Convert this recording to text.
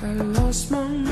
I lost my.